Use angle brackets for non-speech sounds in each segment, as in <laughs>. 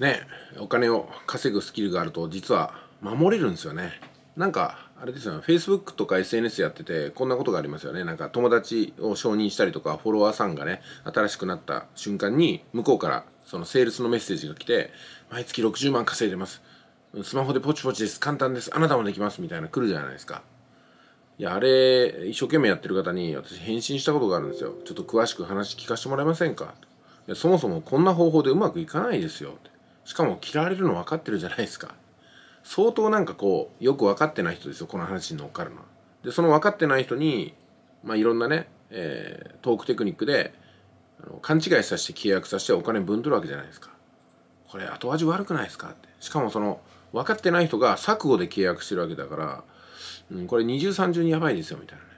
ねお金を稼ぐスキルがあると実は守れるんですよね。なんかあれですよね Facebook とか SNS やっててこんなことがありますよね。なんか友達を承認したりとかフォロワーさんがね新しくなった瞬間に向こうからそのセールスのメッセージが来て毎月60万稼いでます。スマホでポチポチです。簡単です。あなたもできます。みたいな来るじゃないですか。いやあれ一生懸命やってる方に私返信したことがあるんですよ。ちょっと詳しく話聞かせてもらえませんか。いやそもそもこんな方法でうまくいかないですよ。しかも嫌われるの分かってるじゃないですか。相当なんかこうよく分かってない人ですよこの話に乗っかるの。はでその分かってない人にまあいろんなね、えー、トークテクニックであの勘違いさせて契約させてお金分取るわけじゃないですか。これ後味悪くないですかって。しかもその分かってない人が錯誤で契約してるわけだから、うん、これ二重三重にやばいですよみたいなね。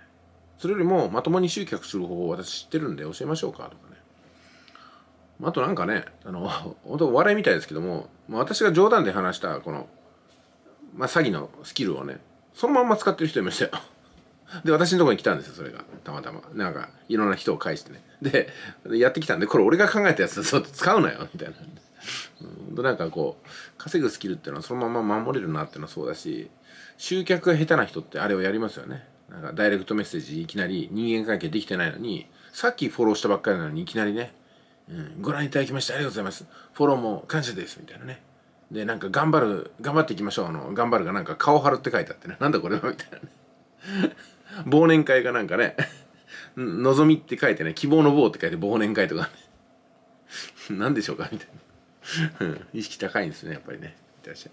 それよりもまともに集客する方法を私知ってるんで教えましょうかとか。あとなんかねあの <laughs> 本当笑いみたいですけども、まあ、私が冗談で話したこの、まあ、詐欺のスキルをねそのまんま使ってる人いましたよ。<laughs> で私のところに来たんですよそれが。たまたま。なんかいろんな人を介してね。でやってきたんでこれ俺が考えたやつそう使うなよみたいな。うん、なんかこう稼ぐスキルっていうのはそのまま守れるなっていうのはそうだし集客が下手な人ってあれをやりますよね。なんかダイレクトメッセージいきなり人間関係できてないのにさっきフォローしたばっかりなのにいきなりね、うん、ご覧いただきましてありがとうございます。フォローも感謝ですみたいなね。でなんか頑張る頑張っていきましょう。あの頑張るがなんか顔張るって書いてあってね。なんだこれはみたいなね。忘年会がなんかね望みって書いてね。希望の棒って書いて忘年会とかね。何でしょうかみたいな。意識高いんですねやっぱりね。いってらっしゃい。